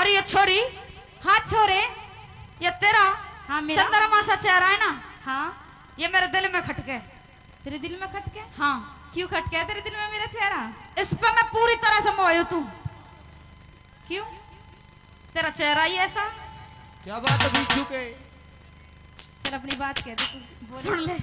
अरे ये छोरी। हाँ छोरे। ये तेरा। हाँ मेरा। चंद्रमा सा चेहरा है ना? हाँ। ये मेरे दिल में खटके। तेरे दिल में खटके? हाँ। क्यों खटके है तेरे दिल में मेरा चेहरा? इस पे मैं पूरी तरह से मोह तू क्यों? तेरा चेहरा ही ऐसा। क्या बात है बीचू के? चल अपनी बात कह दे तू। सुन ले।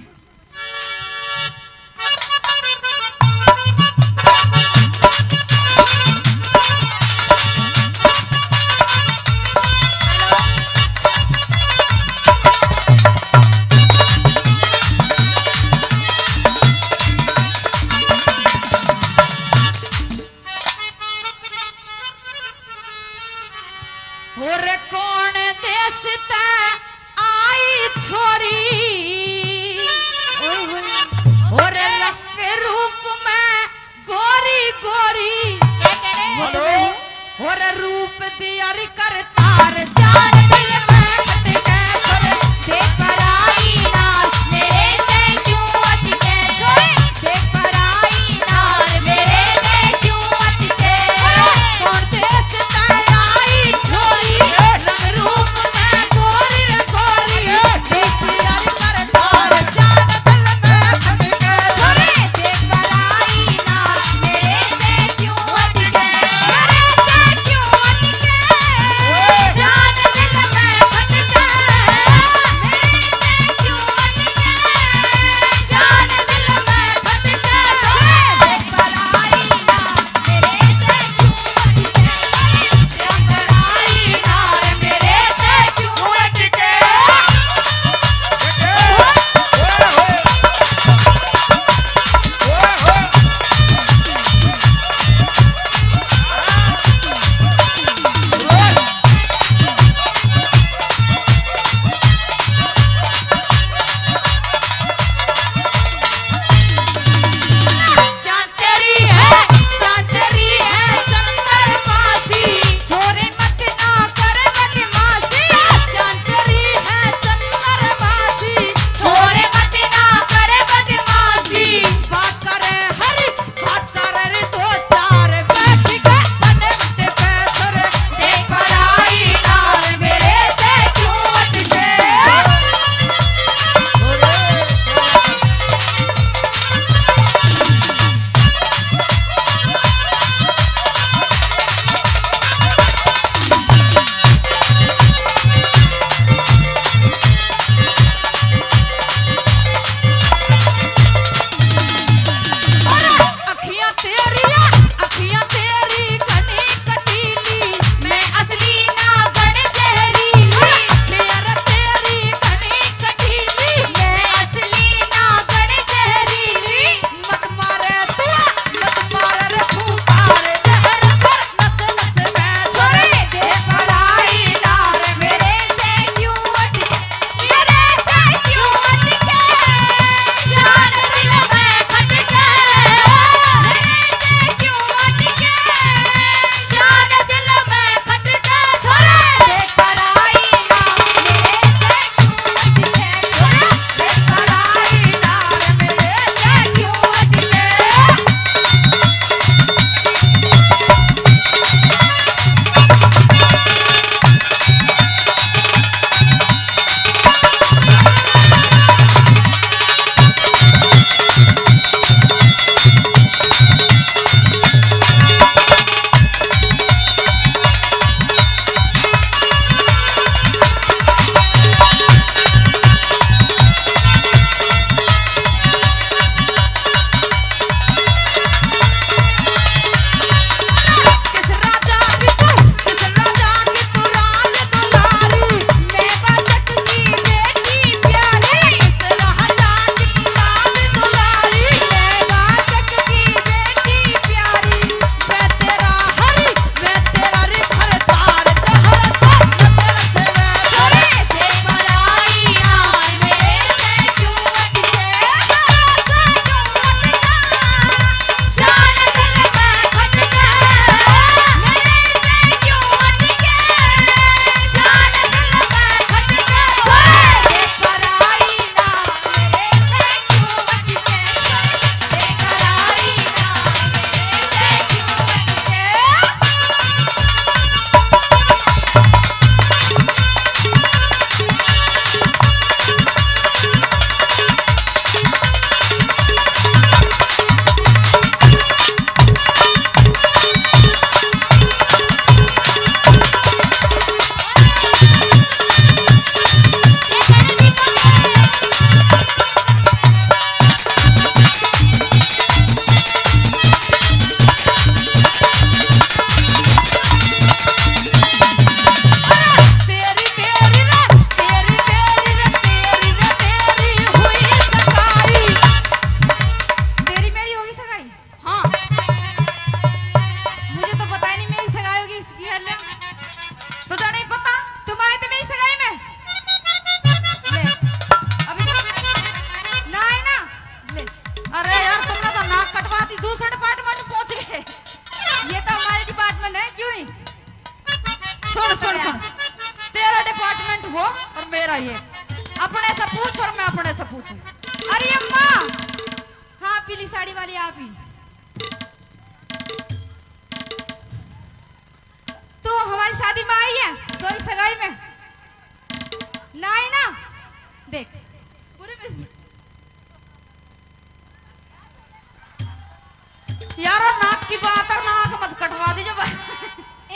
यार नाक की बात है नाक मत कटवा दीजिए बस।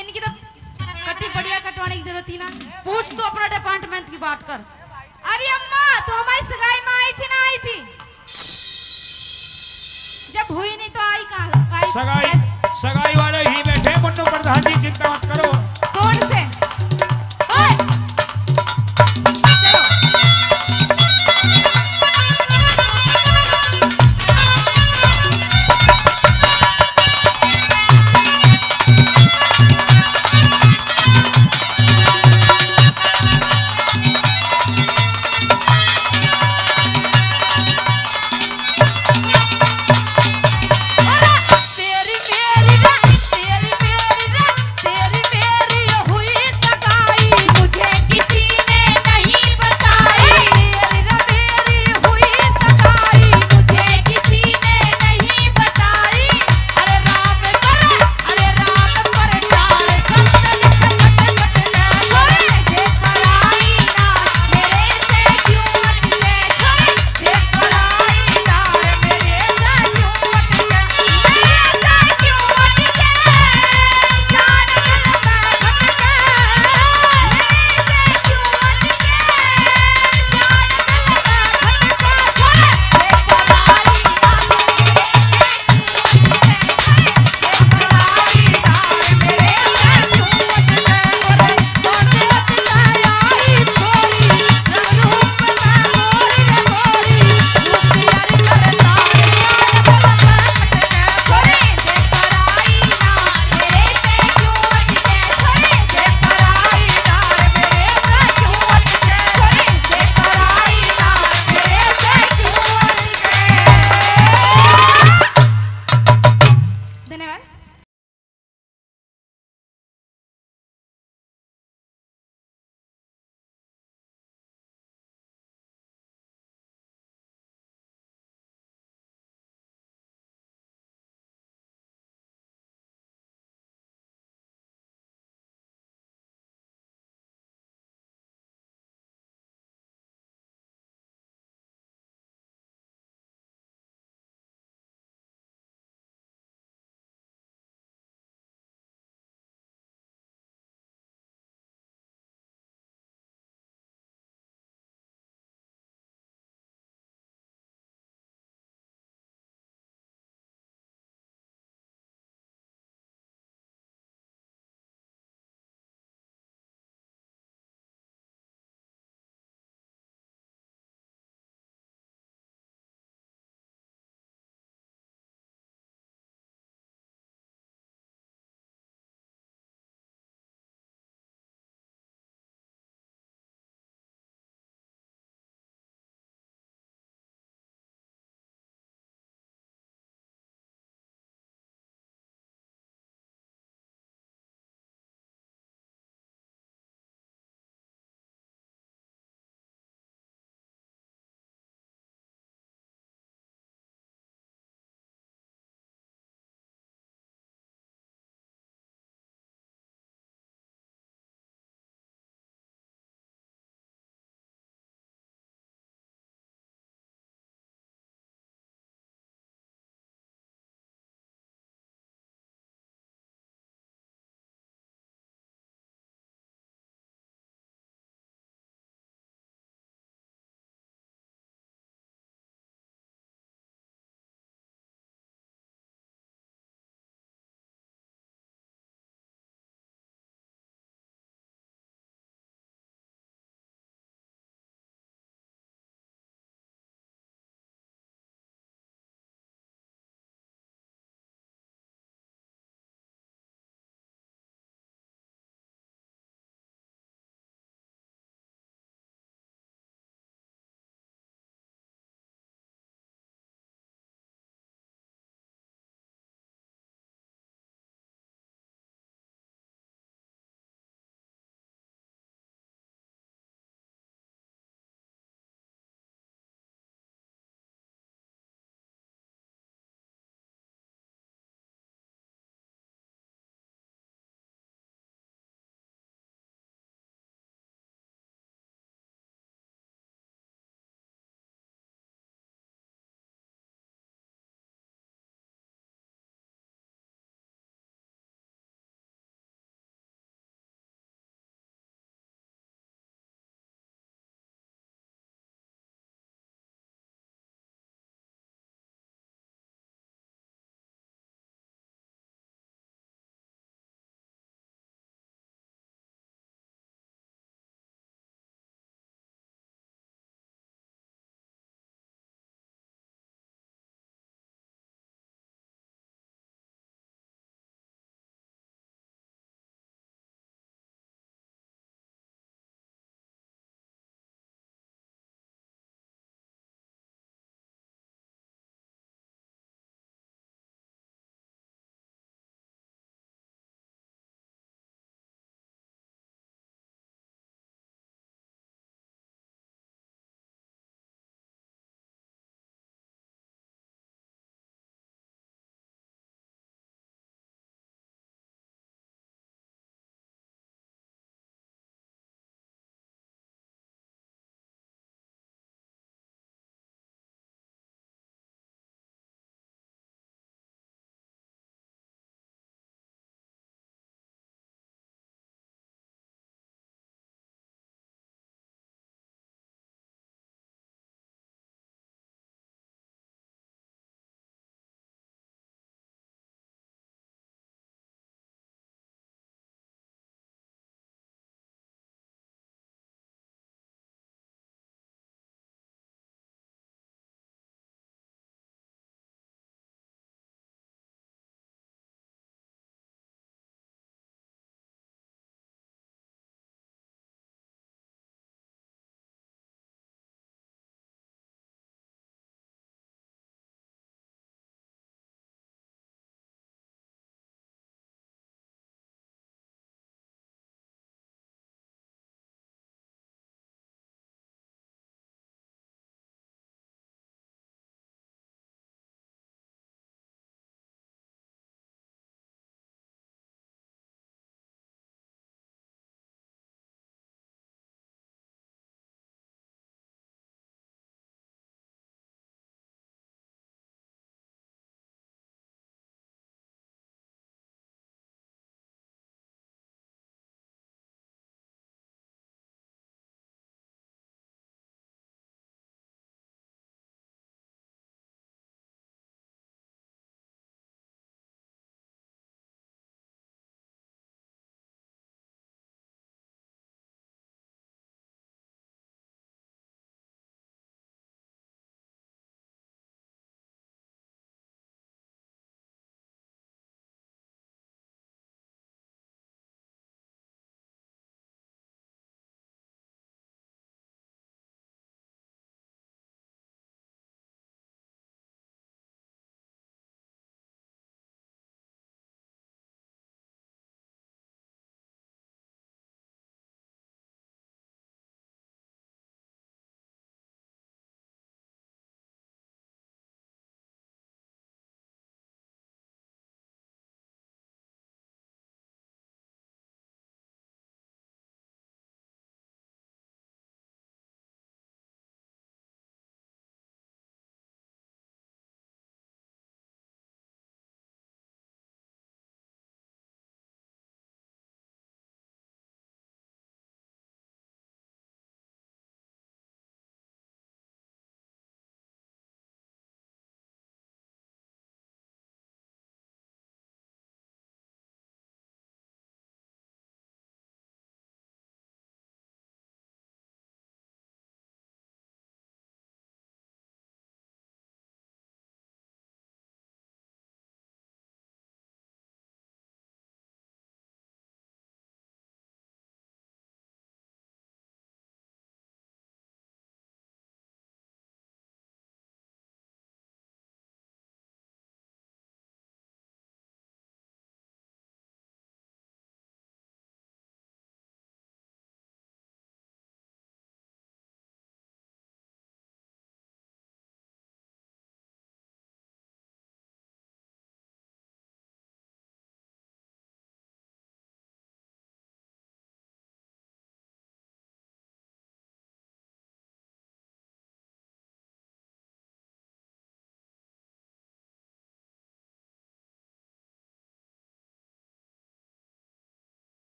इनकी तो कट्टी बढ़िया कटवाने की ज़रूरत ही ना। पूछ तो अपने डिपार्टमेंट की बात कर। अरे अम्मा तो हमारी सगाई में आई थी ना आई थी। जब हुई नहीं तो आई कहाँ? सगाई सगाई वाले ही बैठे मुन्नू प्रधान जी चिंता मत करो।